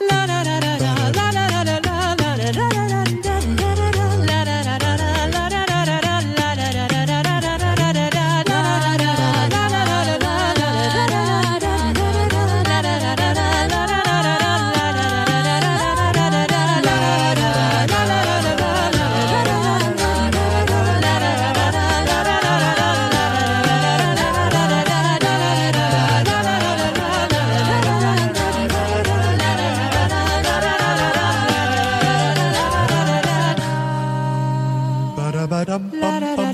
la la la.